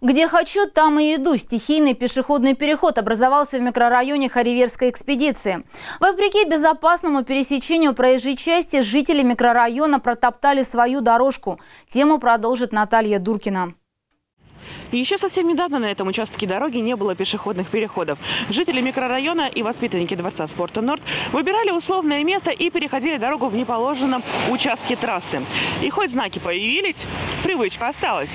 Где хочу, там и иду. Стихийный пешеходный переход образовался в микрорайоне Хариверской экспедиции. Вопреки безопасному пересечению проезжей части, жители микрорайона протоптали свою дорожку. Тему продолжит Наталья Дуркина. Еще совсем недавно на этом участке дороги не было пешеходных переходов. Жители микрорайона и воспитанники Дворца спорта «Норд» выбирали условное место и переходили дорогу в неположенном участке трассы. И хоть знаки появились, привычка осталась.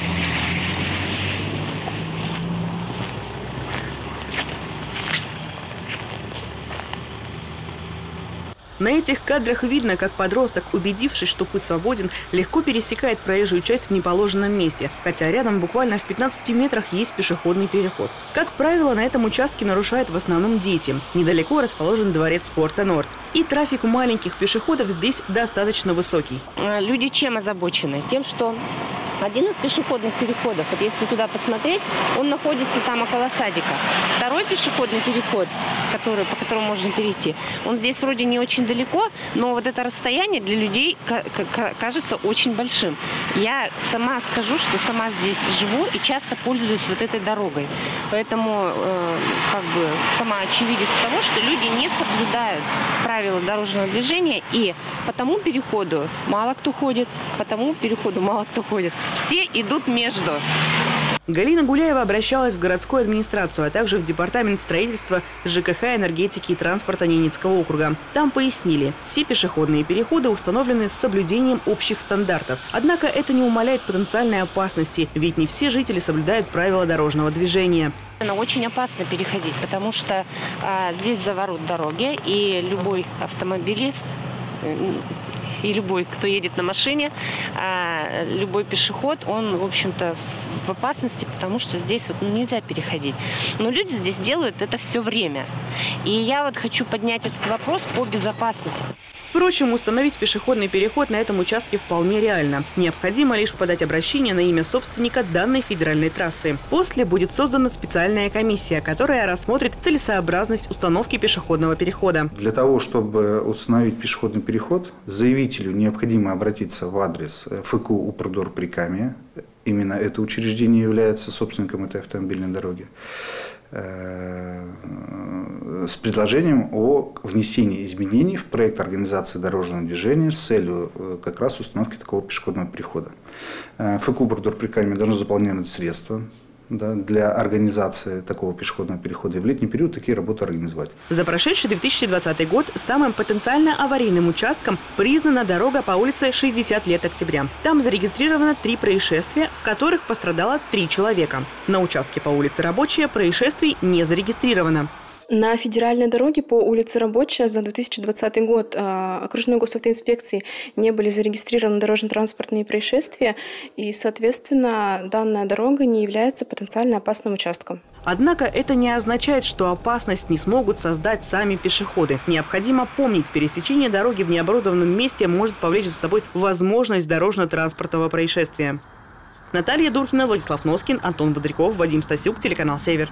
На этих кадрах видно, как подросток, убедившись, что путь свободен, легко пересекает проезжую часть в неположенном месте, хотя рядом буквально в 15 метрах есть пешеходный переход. Как правило, на этом участке нарушают в основном дети. Недалеко расположен дворец спорта «Норд». И трафик маленьких пешеходов здесь достаточно высокий. А, люди чем озабочены? Тем, что один из пешеходных переходов, вот если туда посмотреть, он находится там около садика. Второй пешеходный переход, который, по которому можно перейти, он здесь вроде не очень далеко, но вот это расстояние для людей кажется очень большим. Я сама скажу, что сама здесь живу и часто пользуюсь вот этой дорогой. Поэтому э, как бы сама очевидец того, что люди не соблюдают правила дорожного движения и по тому переходу мало кто ходит, по тому переходу мало кто ходит. Все идут между. Галина Гуляева обращалась в городскую администрацию, а также в департамент строительства, ЖКХ, энергетики и транспорта Ненецкого округа. Там пояснили, все пешеходные переходы установлены с соблюдением общих стандартов. Однако это не умаляет потенциальной опасности, ведь не все жители соблюдают правила дорожного движения. Очень опасно переходить, потому что а, здесь заворот дороги, и любой автомобилист и любой, кто едет на машине, а, любой пешеход, он, в общем-то, опасности, потому что здесь вот ну, нельзя переходить. Но люди здесь делают это все время. И я вот хочу поднять этот вопрос по безопасности. Впрочем, установить пешеходный переход на этом участке вполне реально. Необходимо лишь подать обращение на имя собственника данной федеральной трассы. После будет создана специальная комиссия, которая рассмотрит целесообразность установки пешеходного перехода. Для того, чтобы установить пешеходный переход, заявителю необходимо обратиться в адрес ФКУ Упродор Прикамья. Именно это учреждение является собственником этой автомобильной дороги. Э, с предложением о внесении изменений в проект организации дорожного движения с целью э, как раз установки такого пешеходного перехода. Э, ФКУ «Бордор-Прикальми» должно заполнять средства да, для организации такого пешеходного перехода и в летний период такие работы организовать. За прошедший 2020 год самым потенциально аварийным участком признана дорога по улице 60 лет октября. Там зарегистрировано три происшествия, в которых пострадало три человека. На участке по улице Рабочая происшествий не зарегистрировано. На федеральной дороге по улице Рабочая за 2020 год а, окружной госавтоинспекции не были зарегистрированы дорожно-транспортные происшествия, и, соответственно, данная дорога не является потенциально опасным участком. Однако это не означает, что опасность не смогут создать сами пешеходы. Необходимо помнить, пересечение дороги в необорудованном месте может повлечь за собой возможность дорожно-транспортного происшествия. Наталья Дуркина, Владислав Носкин, Антон Бодряков, Вадим Стасюк, телеканал «Север».